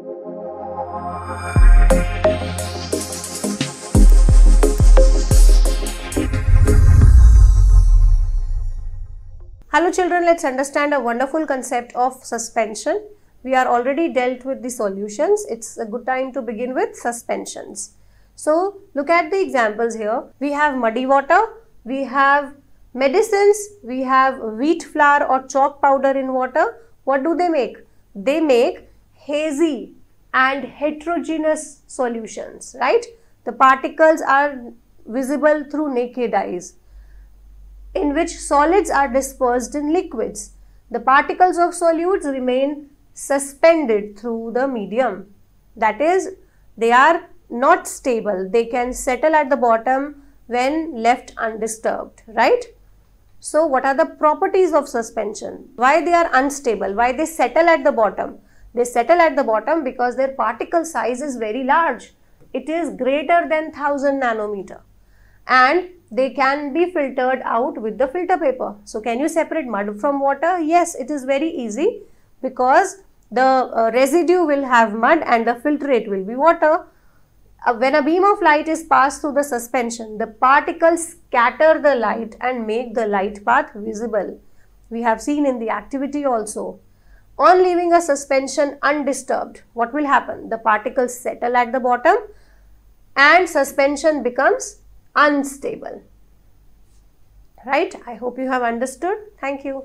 Hello children, let's understand a wonderful concept of suspension. We are already dealt with the solutions. It's a good time to begin with suspensions. So look at the examples here. We have muddy water, we have medicines, we have wheat flour or chalk powder in water. What do they make? They make hazy and heterogeneous solutions, right? The particles are visible through naked eyes in which solids are dispersed in liquids. The particles of solutes remain suspended through the medium. That is, they are not stable. They can settle at the bottom when left undisturbed, right? So, what are the properties of suspension? Why they are unstable? Why they settle at the bottom? They settle at the bottom because their particle size is very large. It is greater than 1000 nanometer and they can be filtered out with the filter paper. So, can you separate mud from water? Yes, it is very easy because the uh, residue will have mud and the filtrate will be water. Uh, when a beam of light is passed through the suspension, the particles scatter the light and make the light path visible. We have seen in the activity also. On leaving a suspension undisturbed, what will happen? The particles settle at the bottom and suspension becomes unstable. Right? I hope you have understood. Thank you.